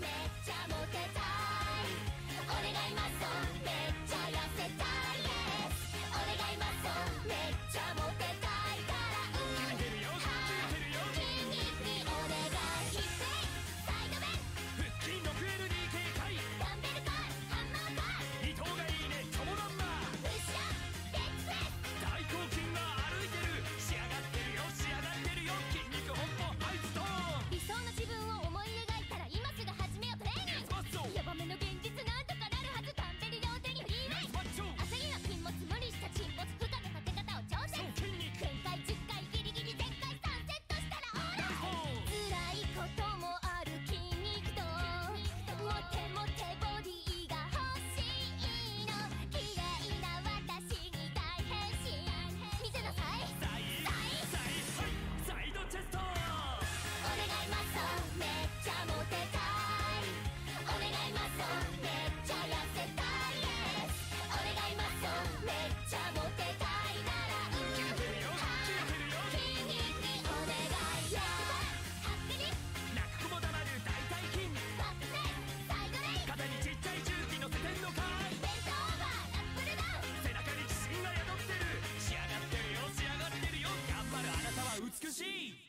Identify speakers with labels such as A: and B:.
A: Red
B: しい。